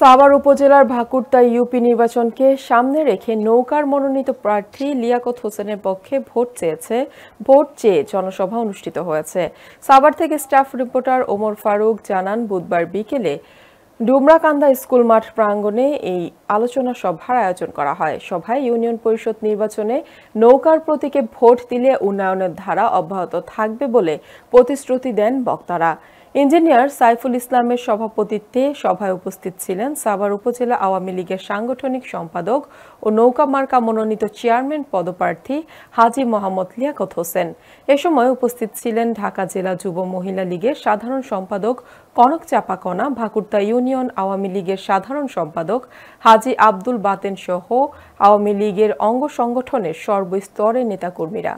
সাভার উপজেলার ভাকুরতা ইউপি নির্বাচনকে সামনে রেখে নৌকার মনোনীত প্রার্থী লিয়াকত হোসেনের পক্ষে ভোট চেয়েছে, ভোট চেয়ে জনসভা অনুষ্ঠিত হয়েছে। সাভার থেকে স্টাফ রিপোর্টার ওমর ফারুক জানান, বুধবার বিকেলে ডুমরাকান্দা স্কুল মাঠ প্রাঙ্গণে এই আলোচনা সভার আয়োজন করা হয়। সভায় ইউনিয়ন পরিষদ নির্বাচনে নৌকার প্রতীকে ভোট দিলে উন্নয়নের ধারা অব্যাহত থাকবে বলে প্রতিশ্রুতি দেন বক্তারা। ইঞ্জিনিয়ার সাইফুল ইসলামের সভাপতিত্বে সভায় উপস্থিত ছিলেন সাভার উপজেলা আওয়ামী লীগের সাংগঠনিক সম্পাদক ও নৌকা মার্কা মনোনীত চেয়ারম্যান পদপ্রার্থী হাজি মোহাম্মদ লিয়াকত হোসেন। এ সময় উপস্থিত ছিলেন ঢাকা জেলা যুব মহিলা লীগের সাধারণ সম্পাদক কনক চাপাকনা, ভাকুরতা ইউনিয়ন আওয়ামী লীগের সাধারণ সম্পাদক হাজি আব্দুল বাতেন সহ আওয়ামী লীগের অঙ্গ সংগঠনের সর্বস্তরের নেতাকর্মীরা।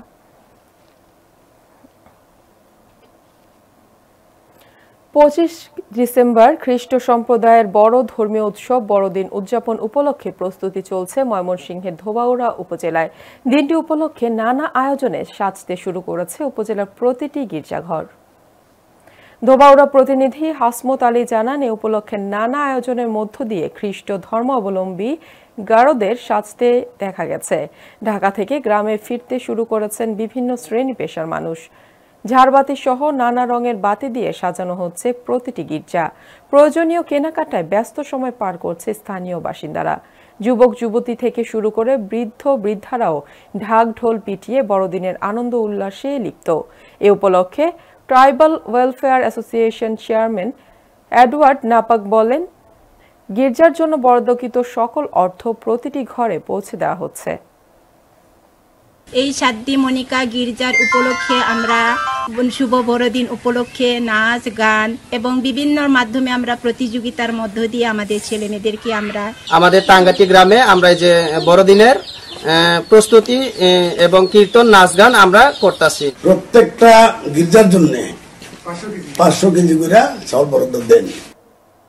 পঁচিশ ডিসেম্বর খ্রিস্ট সম্প্রদায়ের বড় ধর্মীয় উৎসব বড়দিন উদযাপন উপলক্ষে প্রস্তুতি চলছে ময়মনসিংহের ধোবাউড়া উপজেলায়। দিনটি উপলক্ষে নানা আয়োজনে সাজতে শুরু করেছে উপজেলার প্রতিটি গির্জাঘর। ধোবাউড়া প্রতিনিধি হাসমত আলী জানান, এ উপলক্ষে নানা আয়োজনের মধ্য দিয়ে খ্রিস্ট ধর্মাবলম্বী গারদের সাজতে দেখা গেছে। ঢাকা থেকে গ্রামে ফিরতে শুরু করেছেন বিভিন্ন শ্রেণি পেশার মানুষ। ঝাড়বাতি সহ নানা রঙের বাতি দিয়ে সাজানো হচ্ছে প্রতিটি গির্জা। প্রয়োজনীয় কেনাকাটায় ব্যস্ত সময় পার করছে স্থানীয় বাসিন্দারা। যুবক, যুবতী থেকে শুরু করে বৃদ্ধ, বৃদ্ধারাও ঢাক ঢোল পিটিয়ে বড়দিনের আনন্দ উল্লাসে লিপ্ত। এ উপলক্ষে tribal welfare association chairman Edward Napak বলেন, গির্জার জন্য বরাদ্দকৃত সকল অর্থ প্রতিটি ঘরে পৌঁছে দেওয়া হচ্ছে। এই সাদ্দি মনিকা গির্জার উপলক্ষে আমরা শুভ বড়দিন উপলক্ষে নাচ গান এবং বিভিন্ন মাধ্যমে আমরা প্রতিযোগিতার মধ্য দিয়ে আমাদের ছেলে মেয়েদেরকে আমরা আমাদের টাঙ্গাটি গ্রামে আমরা যে বড়দিনের প্রস্তুতি এবং কীর্তন নাচ গান আমরা করতেছি। প্রত্যেকটা গির্জার জন্য পাঁচশো কেজি করে চাউল বরাদ্দ দেন।